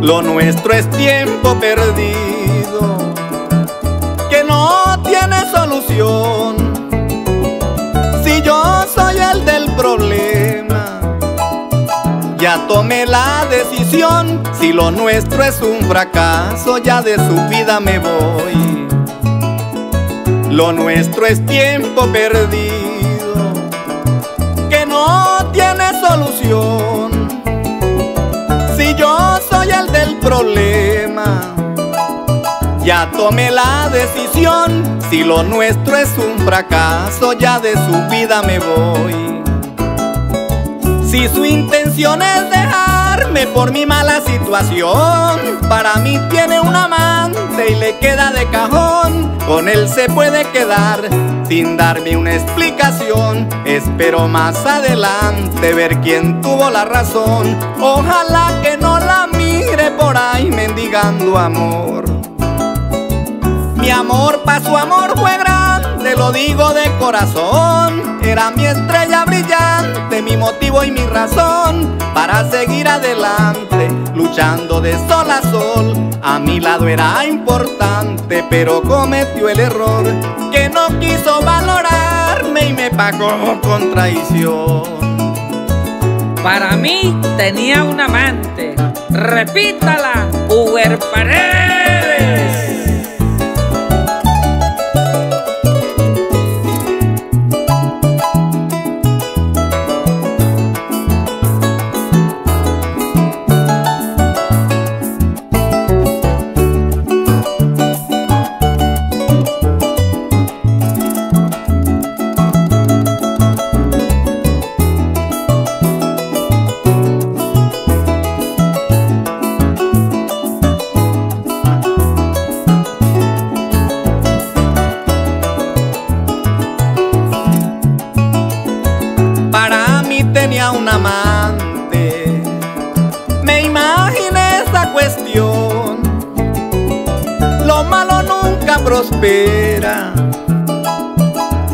nuestro es tiempo perdido, que no tiene solución. Si yo soy el del problema, ya tomé la decisión. Si lo nuestro es un fracaso, ya de su vida me voy. Lo nuestro es tiempo perdido, problema, ya tomé la decisión. Si lo nuestro es un fracaso, ya de su vida me voy. Si su intención es dejarme por mi mala situación, para mí tiene un amante y le queda de cajón. Con él se puede quedar sin darme una explicación. Espero más adelante ver quién tuvo la razón. Ojalá que no la mire por ahí mendigando amor. Mi amor pa' su amor fue grande, lo digo de corazón. Era mi estrella brillante, mi motivo y mi razón para seguir adelante, luchando de sol a sol. A mi lado era importante, pero cometió el error que no quiso valorarme y me pagó con traición. Para mí tenía un amante. Repítala, Uber.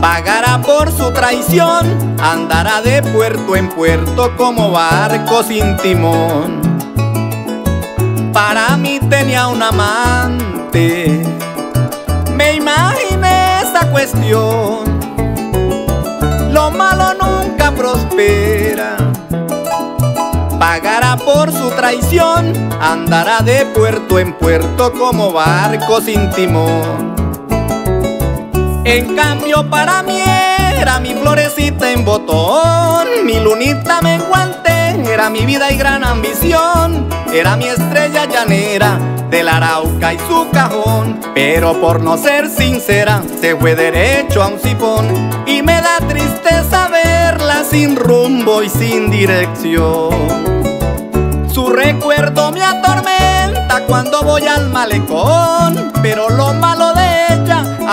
Pagará por su traición, andará de puerto en puerto como barco sin timón. Para mí tenía un amante. Me imaginé esa cuestión. Lo malo nunca prospera. Pagará por su traición, andará de puerto en puerto como barco sin timón. En cambio para mí era mi florecita en botón, mi lunita menguante, era mi vida y gran ambición, era mi estrella llanera del Arauca y su cajón, pero por no ser sincera se fue derecho a un sifón. Y me da tristeza verla sin rumbo y sin dirección. Su recuerdo me atormenta cuando voy al malecón,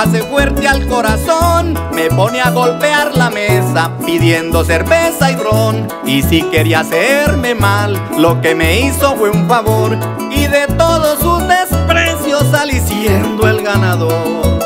hace fuerte al corazón. Me pone a golpear la mesa pidiendo cerveza y ron. Y si quería hacerme mal, lo que me hizo fue un favor. Y de todos sus desprecios salí siendo el ganador.